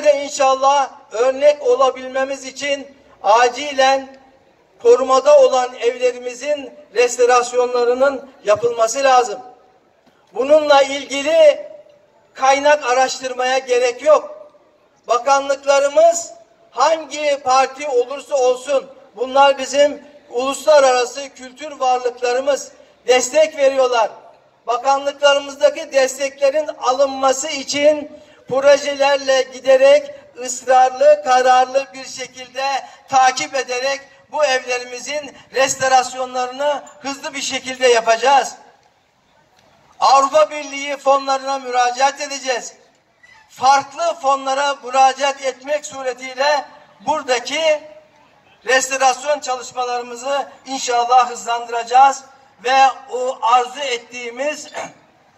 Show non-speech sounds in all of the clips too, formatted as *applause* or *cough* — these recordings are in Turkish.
İleride inşallah örnek olabilmemiz için acilen korumada olan evlerimizin restorasyonlarının yapılması lazım. Bununla ilgili kaynak araştırmaya gerek yok. Bakanlıklarımız hangi parti olursa olsun bunlar bizim uluslararası kültür varlıklarımız destek veriyorlar. Bakanlıklarımızdaki desteklerin alınması için projelerle giderek ısrarlı, kararlı bir şekilde takip ederek bu evlerimizin restorasyonlarını hızlı bir şekilde yapacağız. Avrupa Birliği fonlarına müracaat edeceğiz. Farklı fonlara müracaat etmek suretiyle buradaki restorasyon çalışmalarımızı inşallah hızlandıracağız ve o arzu ettiğimiz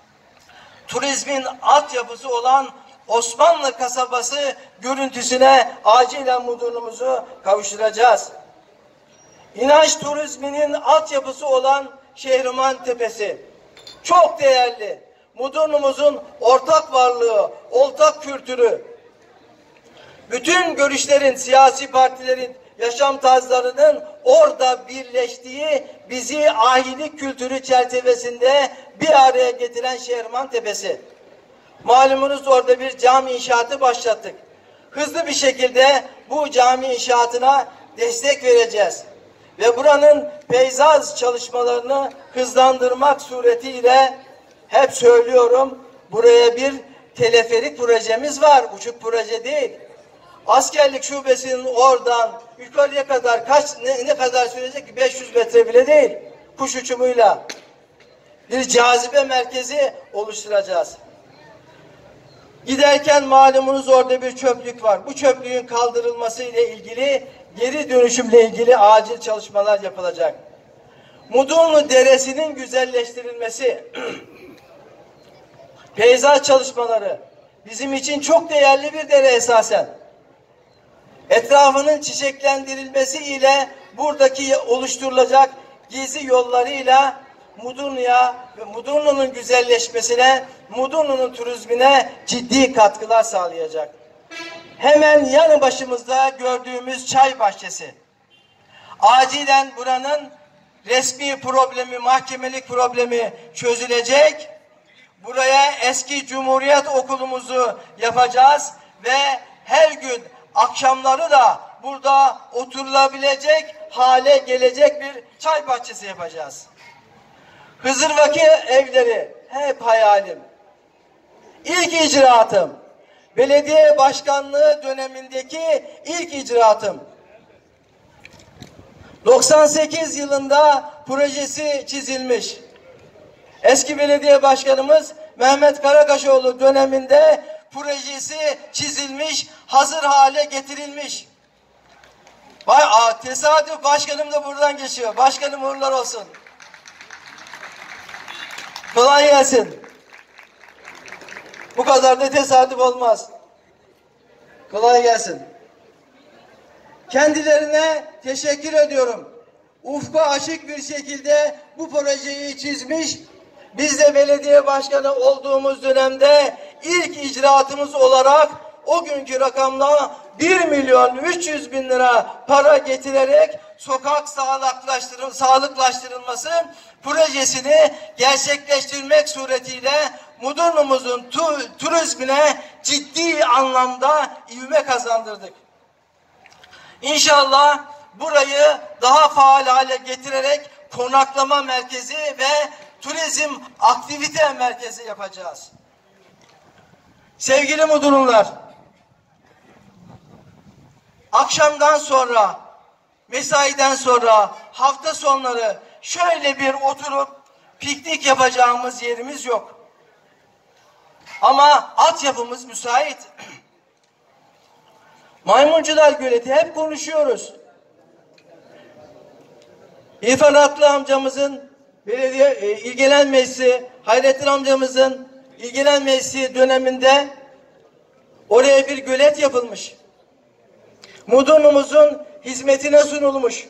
*clears throat* turizmin altyapısı olan Osmanlı kasabası görüntüsüne acilen mudurnumuzu kavuşturacağız. İnanç turizminin altyapısı olan Şehriman Tepesi çok değerli. Mudurnumuzun ortak varlığı, ortak kültürü, bütün görüşlerin, siyasi partilerin, yaşam tarzlarının orada birleştiği bizi ahilik kültürü çerçevesinde bir araya getiren Şehriman Tepesi. Malumunuz orada bir cami inşaatı başlattık. Hızlı bir şekilde bu cami inşaatına destek vereceğiz. Ve buranın peyzaj çalışmalarını hızlandırmak suretiyle hep söylüyorum buraya bir teleferik projemiz var. Uçuk proje değil. Askerlik şubesinin oradan yukarıya kadar kaç ne, ne kadar sürecek ki 500 metre bile değil. Kuş uçumuyla bir cazibe merkezi oluşturacağız. Giderken malumunuz orada bir çöplük var. Bu çöplüğün kaldırılması ile ilgili geri dönüşümle ilgili acil çalışmalar yapılacak. Mudurnu Deresi'nin güzelleştirilmesi, *clears throat* peyzaj çalışmaları bizim için çok değerli bir dere esasen. Etrafının çiçeklendirilmesi ile buradaki oluşturulacak gezi yollarıyla Mudurnu'ya ve Mudurnu'nun güzelleşmesine, Mudurnu'nun turizmine ciddi katkılar sağlayacak. Hemen yanı başımızda gördüğümüz çay bahçesi. Acilen buranın resmi problemi, mahkemelik problemi çözülecek. Buraya eski Cumhuriyet Okulumuzu yapacağız ve her gün akşamları da burada oturulabilecek hale gelecek bir çay bahçesi yapacağız. Hızırvaki evleri hep hayalim. İlk icraatım. Belediye başkanlığı dönemindeki ilk icraatım. 98 yılında projesi çizilmiş. Eski belediye başkanımız Mehmet Karakaşoğlu döneminde projesi çizilmiş, hazır hale getirilmiş. Vay, tesadüf başkanım da buradan geçiyor. Başkanım uğurlar olsun. Kolay gelsin. Bu kadar da tesadüf olmaz. Kolay gelsin. Kendilerine teşekkür ediyorum. Ufku açık bir şekilde bu projeyi çizmiş. Biz de belediye başkanı olduğumuz dönemde ilk icraatımız olarak o günkü rakamla 1 milyon 300 bin lira para getirerek sokak sağlıklaştırılması projesini gerçekleştirmek suretiyle Mudurnu'muzun tu, turizmine ciddi anlamda ivme kazandırdık. İnşallah burayı daha faal hale getirerek konaklama merkezi ve turizm aktivite merkezi yapacağız. Sevgili mudurunlar, akşamdan sonra, mesaiden sonra, hafta sonları şöyle bir oturup piknik yapacağımız yerimiz yok. Ama altyapımız müsait. *clears throat* Maymuncular Göleti hep konuşuyoruz. İrfan Atlı amcamızın belediye e, ilgilenen meclisi, Hayrettin amcamızın ilgilenen meclisi döneminde oraya bir gölet yapılmış. Mudurnumuzun hizmetine sunulmuş.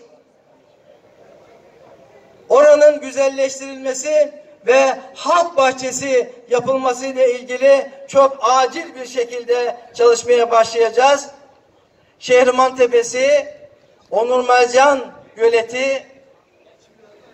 Oranın güzelleştirilmesi ve halk bahçesi yapılması ile ilgili çok acil bir şekilde çalışmaya başlayacağız. Şehriman Tepesi, Onur Mercan Göleti,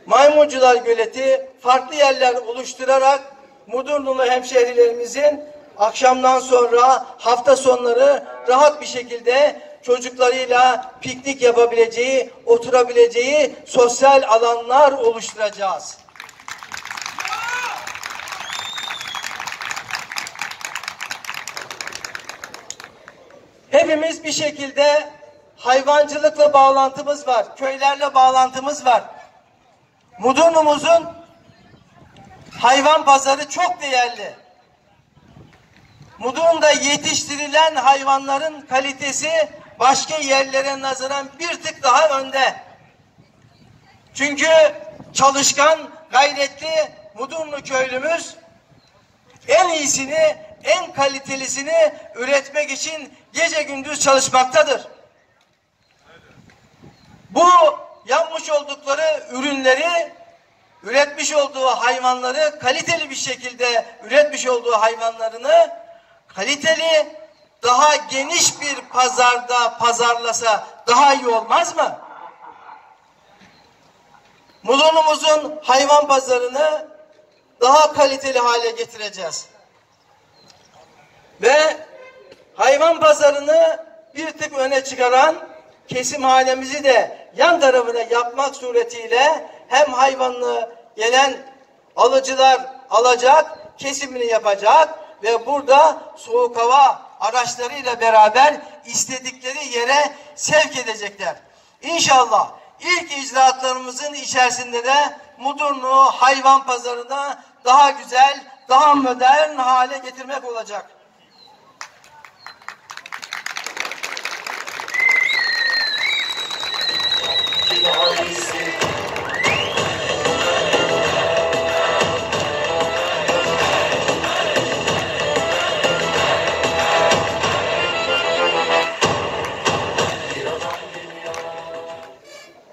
Maymuncular Göleti farklı yerler oluşturarak Mudurnulu hemşehrilerimizin akşamdan sonra hafta sonları rahat bir şekilde çocuklarıyla piknik yapabileceği, oturabileceği sosyal alanlar oluşturacağız. Hepimiz bir şekilde hayvancılıkla bağlantımız var, köylerle bağlantımız var. Mudurnumuzun hayvan pazarı çok değerli. Mudurnu'da yetiştirilen hayvanların kalitesi başka yerlere nazaran bir tık daha önde. Çünkü çalışkan, gayretli Mudurnu köylümüz en iyisini, en kalitelisini üretmek için gece gündüz çalışmaktadır. Bu yapmış oldukları ürünleri, üretmiş olduğu hayvanları kaliteli bir şekilde üretmiş olduğu hayvanlarını kaliteli daha geniş bir pazarda pazarlasa daha iyi olmaz mı? Mulunumuzun hayvan pazarını daha kaliteli hale getireceğiz. Ve hayvan pazarını bir tık öne çıkaran kesimhanemizi de yan tarafına yapmak suretiyle hem hayvanlı gelen alıcılar alacak, kesimini yapacak ve burada soğuk hava araçlarıyla beraber istedikleri yere sevk edecekler. İnşallah ilk icraatlarımızın içerisinde de Mudurnu hayvan pazarına daha güzel, daha modern hale getirmek olacak.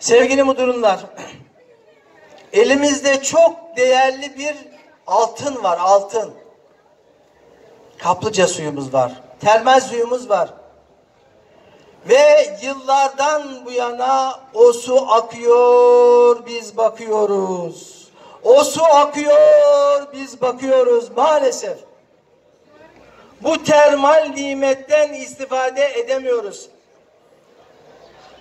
Sevgili mudurunlar, elimizde çok değerli bir altın var, altın. Kaplıca suyumuz var, termal suyumuz var. Ve yıllardan bu yana o su akıyor, biz bakıyoruz. O su akıyor, biz bakıyoruz maalesef. Bu termal nimetten istifade edemiyoruz.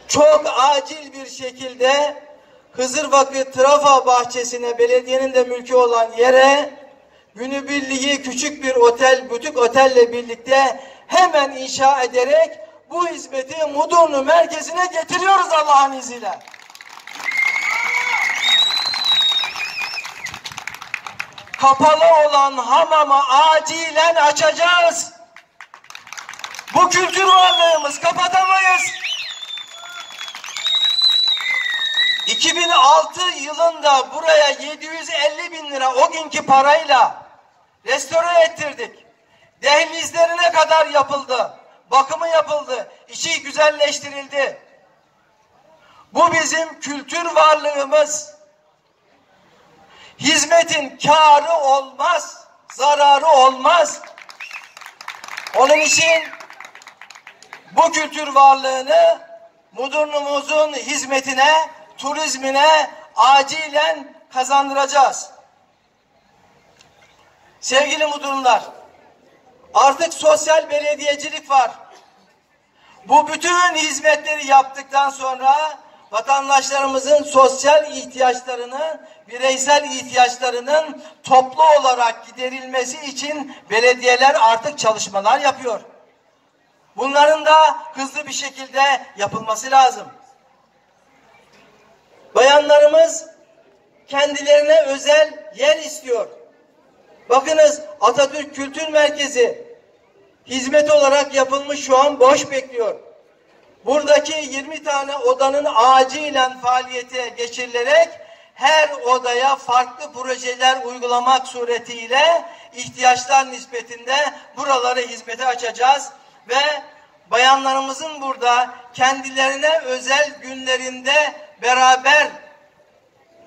Çok acil bir şekilde Hızırvakı Trafa bahçesine belediyenin de mülkü olan yere günübirliği küçük bir otel, butik otelle birlikte hemen inşa ederek bu hizmeti Mudurnu merkezine getiriyoruz Allah'ın izniyle. Kapalı olan hamamı acilen açacağız. Bu kültür varlığımız kapatamayız. 2006 yılında buraya 750 bin lira o günkü parayla restore ettirdik. Dehlizlerine kadar yapıldı bakımı yapıldı, içi güzelleştirildi. Bu bizim kültür varlığımız. Hizmetin karı olmaz, zararı olmaz. Onun için bu kültür varlığını Mudurnumuzun hizmetine, turizmine acilen kazandıracağız. Sevgili mudurumlar, artık sosyal belediyecilik var. Bu bütün hizmetleri yaptıktan sonra vatandaşlarımızın sosyal ihtiyaçlarının, bireysel ihtiyaçlarının toplu olarak giderilmesi için belediyeler artık çalışmalar yapıyor. Bunların da hızlı bir şekilde yapılması lazım. Bayanlarımız kendilerine özel yer istiyor. Bakınız Atatürk Kültür Merkezi hizmet olarak yapılmış şu an boş bekliyor. Buradaki 20 tane odanın acilen faaliyete geçirilerek her odaya farklı projeler uygulamak suretiyle ihtiyaçlar nispetinde buraları hizmete açacağız ve bayanlarımızın burada kendilerine özel günlerinde beraber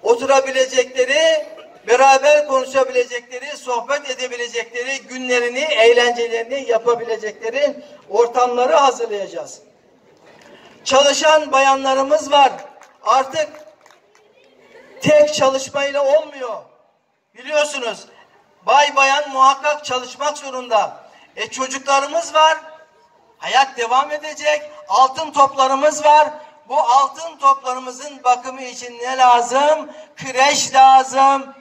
oturabilecekleri beraber konuşabilecekleri, sohbet edebilecekleri, günlerini, eğlencelerini yapabilecekleri ortamları hazırlayacağız. Çalışan bayanlarımız var. Artık tek çalışmayla olmuyor. Biliyorsunuz bay bayan muhakkak çalışmak zorunda. E çocuklarımız var. Hayat devam edecek. Altın toplarımız var. Bu altın toplarımızın bakımı için ne lazım? Kreş lazım.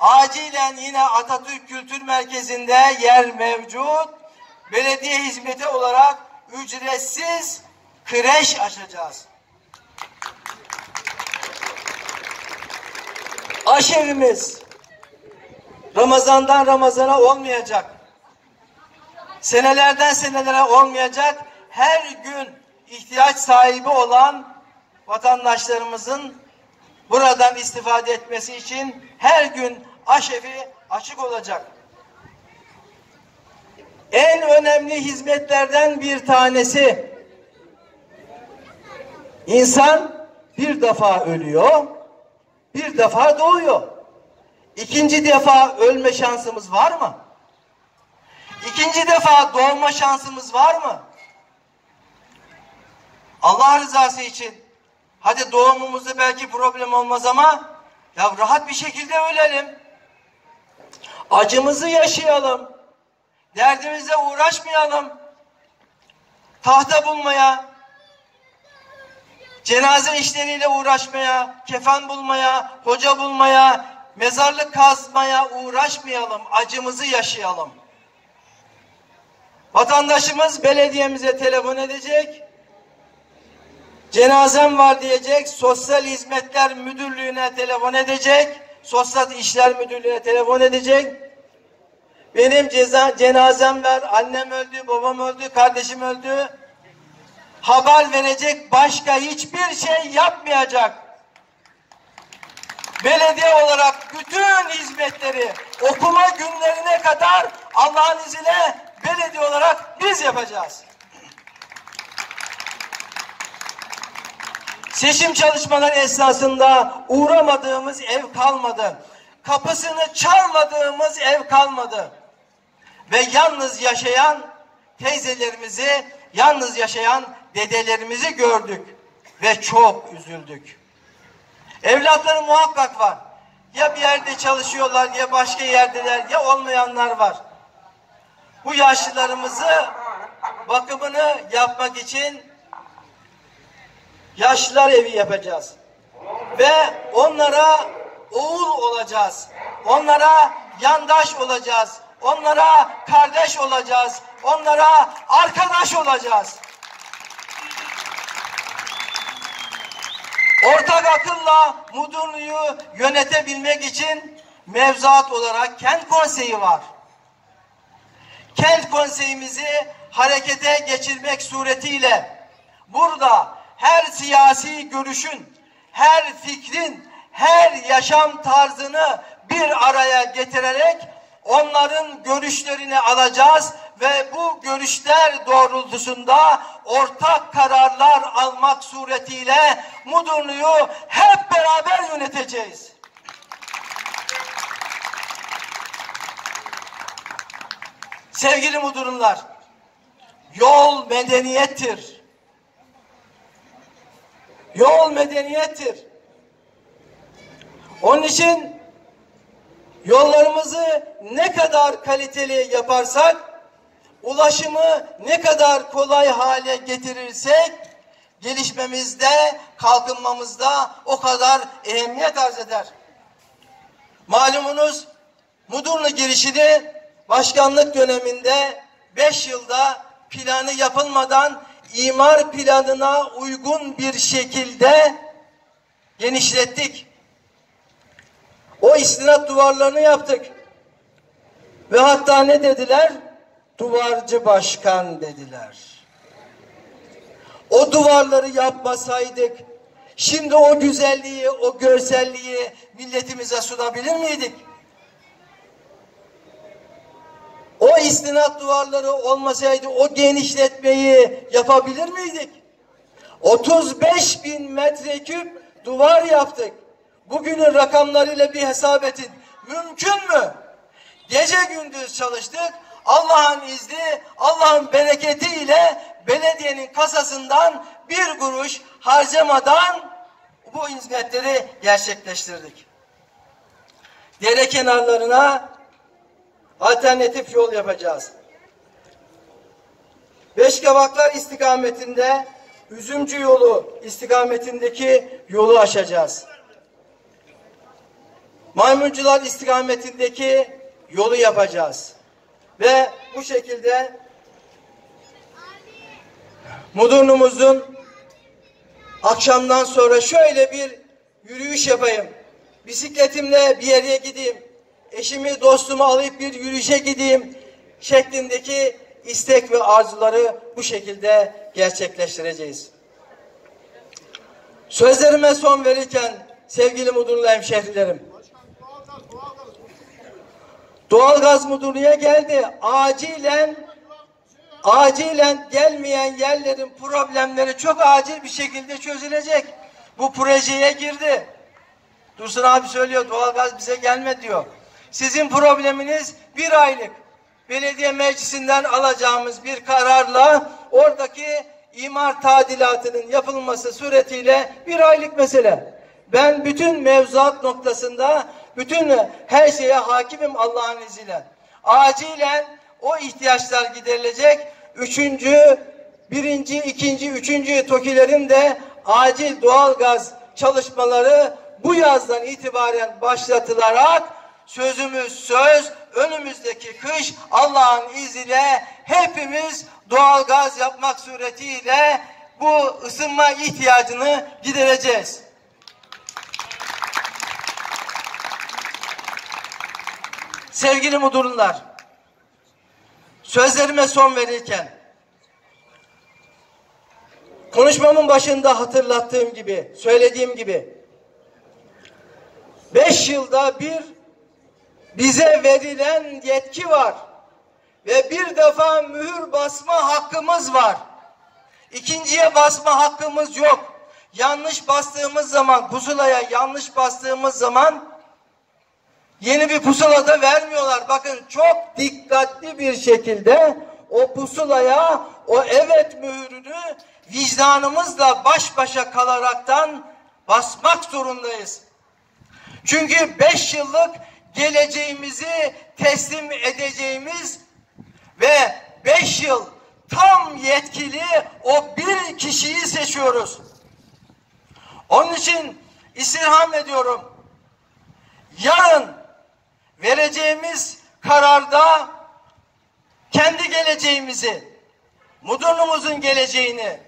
Acilen yine Atatürk Kültür Merkezi'nde yer mevcut. Belediye hizmeti olarak ücretsiz kreş açacağız. Aşevimiz Ramazandan Ramazana olmayacak. Senelerden senelere olmayacak. Her gün ihtiyaç sahibi olan vatandaşlarımızın buradan istifade etmesi için her gün aşevi açık olacak. En önemli hizmetlerden bir tanesi insan bir defa ölüyor, bir defa doğuyor. İkinci defa ölme şansımız var mı? İkinci defa doğma şansımız var mı? Allah rızası için hadi doğumumuzda belki problem olmaz ama ya rahat bir şekilde ölelim. Acımızı yaşayalım. Derdimizle uğraşmayalım. Tahta bulmaya, cenaze işleriyle uğraşmaya, kefen bulmaya, hoca bulmaya, mezarlık kazmaya uğraşmayalım. Acımızı yaşayalım. Vatandaşımız belediyemize telefon edecek. Cenazem var diyecek. Sosyal Hizmetler Müdürlüğü'ne telefon edecek. Sosyal İşler Müdürlüğü'ne telefon edecek. Benim ceza, cenazem var. Annem öldü, babam öldü, kardeşim öldü. Haber verecek başka hiçbir şey yapmayacak. Belediye olarak bütün hizmetleri okuma günlerine kadar Allah'ın izniyle belediye olarak biz yapacağız. Seçim çalışmaları esnasında uğramadığımız ev kalmadı. Kapısını çalmadığımız ev kalmadı. Ve yalnız yaşayan teyzelerimizi, yalnız yaşayan dedelerimizi gördük. Ve çok üzüldük. Evlatları muhakkak var. Ya bir yerde çalışıyorlar ya başka yerdeler ya olmayanlar var. Bu yaşlılarımızı bakımını yapmak için yaşlılar evi yapacağız. Ve onlara oğul olacağız. Onlara yandaş olacağız. Onlara kardeş olacağız. Onlara arkadaş olacağız. Ortak akılla Mudurnu'yu yönetebilmek için mevzuat olarak kent konseyi var. Kent konseyimizi harekete geçirmek suretiyle burada her siyasi görüşün, her fikrin, her yaşam tarzını bir araya getirerek onların görüşlerini alacağız ve bu görüşler doğrultusunda ortak kararlar almak suretiyle Mudurnu'yu hep beraber yöneteceğiz. Sevgili mudurumlar, yol medeniyettir. Yol medeniyettir. Onun için yollarımızı ne kadar kaliteli yaparsak, ulaşımı ne kadar kolay hale getirirsek, gelişmemizde, kalkınmamızda o kadar ehemmiyet arz eder. Malumunuz Mudurnu girişini başkanlık döneminde beş yılda planı yapılmadan imar planına uygun bir şekilde genişlettik. O istinat duvarlarını yaptık. Ve hatta ne dediler? Duvarcı başkan dediler. O duvarları yapmasaydık şimdi o güzelliği, o görselliği milletimize sunabilir miydik? O istinat duvarları olmasaydı o genişletmeyi yapabilir miydik? 35 bin metreküp duvar yaptık. bugünün rakamlarıyla bir hesap edin. Mümkün mü? Gece gündüz çalıştık. Allah'ın izni, Allah'ın bereketiyle belediyenin kasasından bir kuruş harcamadan bu hizmetleri gerçekleştirdik. Dere kenarlarına alternatif yol yapacağız. Beşkavaklar istikametinde Üzümcü yolu istikametindeki yolu aşacağız. Maymuncular istikametindeki yolu yapacağız. Ve bu şekilde Mudurnumuzun akşamdan sonra şöyle bir yürüyüş yapayım. Bisikletimle bir yere gideyim. Eşimi, dostumu alıp bir yürüyüşe gideyim şeklindeki istek ve arzuları bu şekilde gerçekleştireceğiz. Sözlerime son verirken sevgili Mudurlu hemşehrilerim, doğalgaz Mudurlu'ya geldi. Acilen acilen gelmeyen yerlerin problemleri çok acil bir şekilde çözülecek. Bu projeye girdi. Dursun abi söylüyor doğalgaz bize gelme diyor. Sizin probleminiz bir aylık belediye meclisinden alacağımız bir kararla oradaki imar tadilatının yapılması suretiyle bir aylık mesele. Ben bütün mevzuat noktasında bütün her şeye hakimim Allah'ın izniyle. Acilen o ihtiyaçlar giderilecek. Üçüncü, birinci, ikinci, üçüncü TOKİ'lerin de acil doğalgaz çalışmaları bu yazdan itibaren başlatılarak sözümüz söz önümüzdeki kış Allah'ın izniyle hepimiz doğal gaz yapmak suretiyle bu ısınma ihtiyacını gidereceğiz. Sevgili mudurlar, sözlerime son verirken konuşmamın başında hatırlattığım gibi, söylediğim gibi beş yılda bir bize verilen yetki var. Ve bir defa mühür basma hakkımız var. İkinciye basma hakkımız yok. Yanlış bastığımız zaman, pusulaya yanlış bastığımız zaman yeni bir pusula da vermiyorlar. Bakın çok dikkatli bir şekilde o pusulaya o evet mühürünü vicdanımızla baş başa kalaraktan basmak zorundayız. Çünkü beş yıllık geleceğimizi teslim edeceğimiz ve beş yıl tam yetkili o bir kişiyi seçiyoruz. Onun için istirham ediyorum. Yarın vereceğimiz kararda kendi geleceğimizi, Mudurnu'muzun geleceğini,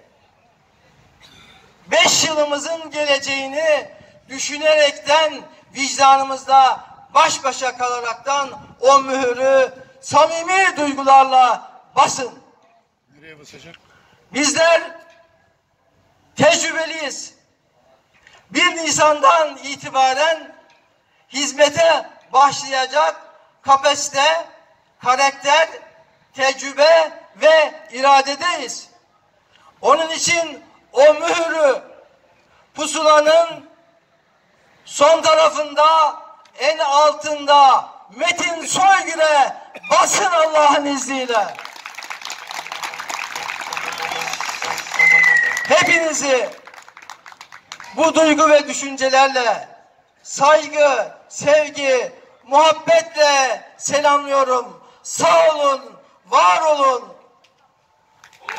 beş yılımızın geleceğini düşünerekten vicdanımızda baş başa kalaraktan o mühürü samimi duygularla basın. Nereye basacak? Bizler tecrübeliyiz. 1 Nisan'dan itibaren hizmete başlayacak kapasite, karakter, tecrübe ve iradedeyiz. Onun için o mühürü pusulanın son tarafında en altında Metin Soygür'e basın Allah'ın izniyle. Hepinizi bu duygu ve düşüncelerle saygı, sevgi, muhabbetle selamlıyorum. Sağ olun, var olun.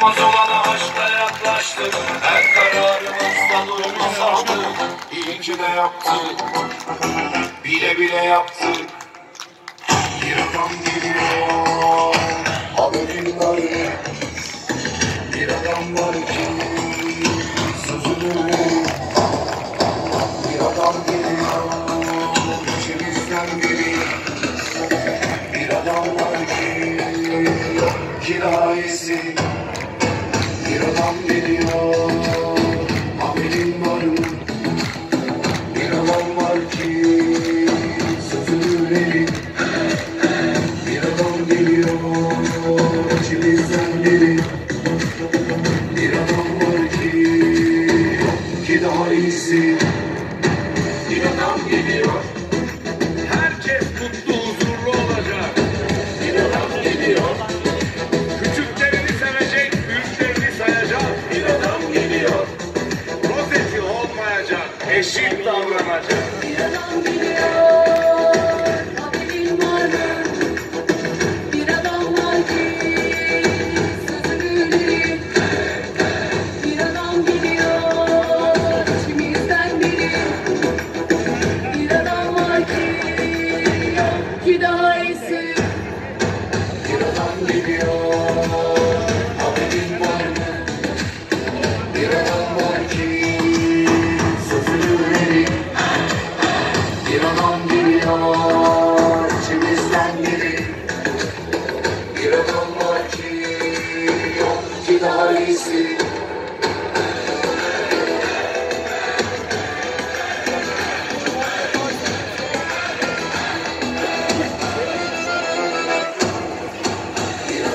Olmaz olana aşkla yaklaştık Her kararımızda durmaz aldık İyi ki de yaptık Bile bile yaptık Bir adam geliyor. Haberin var Bir adam var ki Sözünü. Bir adam geliyor. İçimizden biri. Bir adam var ki Kirayesi